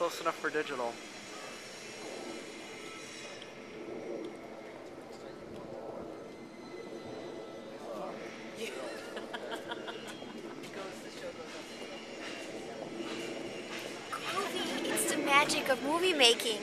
close enough for digital. It's the magic of movie making.